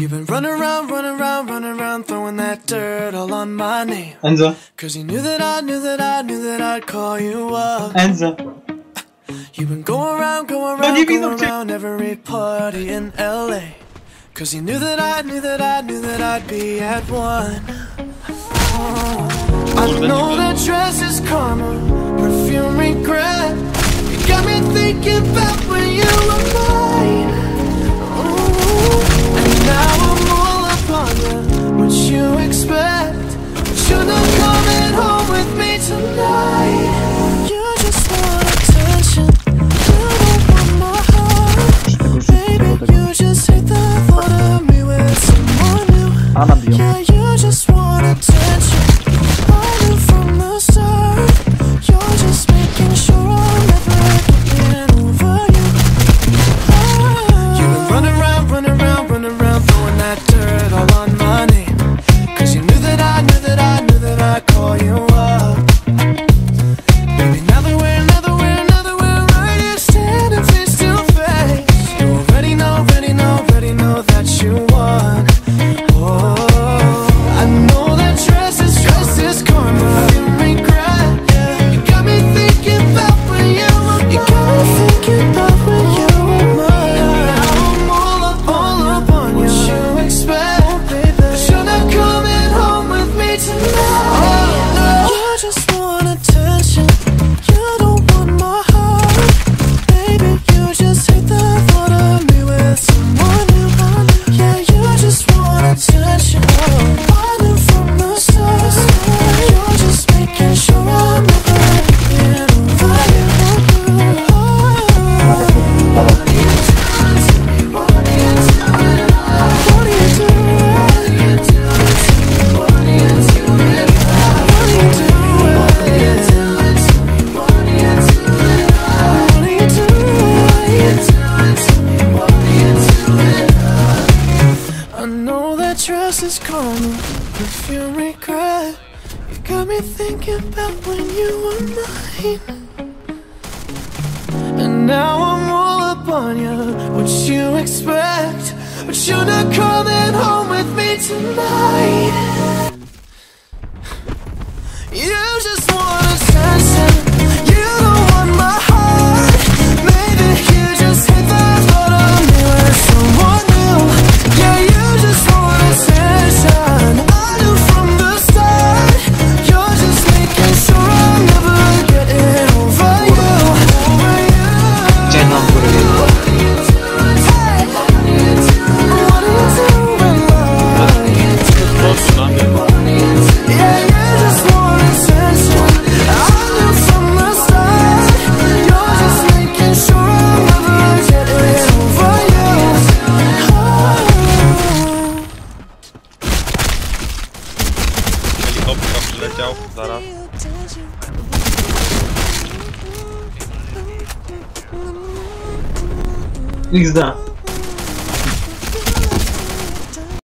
You've been running around, running around, running around, throwing that dirt all on my name. Enzo. Cause you knew that I knew that I knew that I'd call you up. Enzo. You've been going around, going around, going around every party in LA. Cause you knew that I knew that I knew that I'd be at one. Oh. I know that dress is karma, perfume regret. You got me thinking about when you expect? just want trust is karma If you regret You got me thinking about when you were mine. And now I'm all up on you What you expect But you're not coming home with me tonight? You just want Lobka przyleciał, zaraz. Niech zda.